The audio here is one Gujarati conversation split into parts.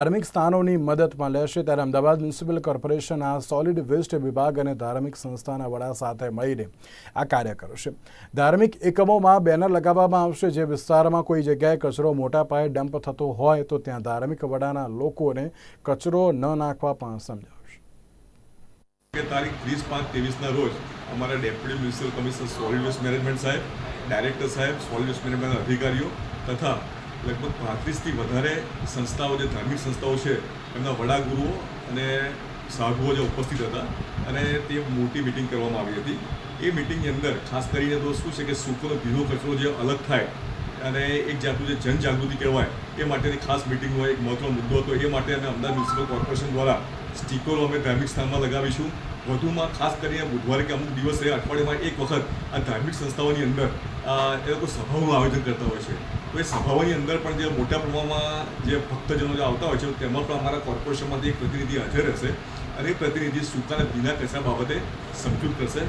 ધાર્મિક સ્થાનોની મદદમાં લેશે ત્યારે અમદાવાદ મ્યુનિસિપલ કોર્પોરેશનના સોલિડ વેસ્ટ વિભાગ અને ધાર્મિક સંસ્થાના વડા સાથે મળીને આ કાર્ય કરશે. ધાર્મિક એકમોમાં બેનર લગાવવામાં આવશે. જે વિસ્તારમાં કોઈ જગ્યાએ કચરો મોટા પાયે ડમ્પ થતો હોય તો ત્યાં ધાર્મિક વડાના લોકોને કચરો ન નાખવા પણ સમજાવશે. તારીખ ત્રીસ પાંચ ત્રેવીસના રોજ અમારા deputy municipal commissioner solid waste management સાહેબ, ડાયરેક્ટર સાહેબ, સોલિડ વેસ્ટ મેનેજમેન્ટ અધિકારીઓ તથા લગભગ પાંત્રીસથી વધારે સંસ્થાઓ, જે ધાર્મિક સંસ્થાઓ છે, એમના વડા ગુરુઓ અને સાધુઓ જે ઉપસ્થિત હતા અને તે મોટી મિટિંગ કરવામાં આવી હતી. એ મિટિંગની અંદર ખાસ કરીને તો શું છે કે સૂકો ભીનો કચરો જે અલગ થાય અને એક જાતનું જે જનજાગૃતિ કહેવાય, એ માટેની ખાસ મિટિંગનો એક મહત્વનો મુદ્દો હતો. એ માટે અમે અમદાવાદ મ્યુનિસિપલ કોર્પોરેશન દ્વારા સ્ટીકરો અમે ધાર્મિક સ્થાનમાં લગાવીશું. વધુમાં ખાસ કરીને બુધવારે કે અમુક દિવસે અઠવાડિયામાં એક વખત આ ધાર્મિક સંસ્થાઓની અંદર એ લોકો સભાઓનું આયોજન કરતા હોય છે. તો એ સભાઓની અંદર પણ જે મોટા પ્રમાણમાં જે ભક્તજનો જે આવતા હોય છે, તેમાં પણ અમારા કોર્પોરેશનમાંથી એક પ્રતિનિધિ હાજર રહેશે અને એ પ્રતિનિધિ સૂકા ભીના કચરા બાબતે સમજૂત કરશે.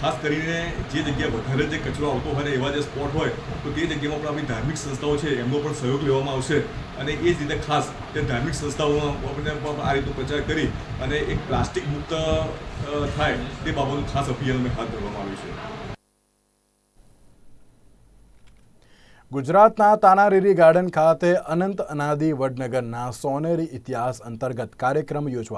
ખાસ કરીને જે જગ્યાએ વધારે જે કચરો આવતો હોય એવા જે સ્પોટ હોય, તો તે જગ્યામાં પણ આપણી ધાર્મિક સંસ્થાઓ છે, એમનો પણ સહયોગ લેવામાં આવશે. અને એ જ રીતે ખાસ તે ધાર્મિક સંસ્થાઓમાં આ રીતનો પ્રચાર કરી અને એક પ્લાસ્ટિક મુક્ત થાય તે બાબતનું ખાસ અભિયાન અમે હાથ ધરવામાં આવ્યું છે. ગુજરાતના તાનારીરી ગાર્ડન ખાતે અનંત અનાદિ વડનગરના સોનેરી ઇતિહાસ અંતર્ગત કાર્યક્રમ યોજવા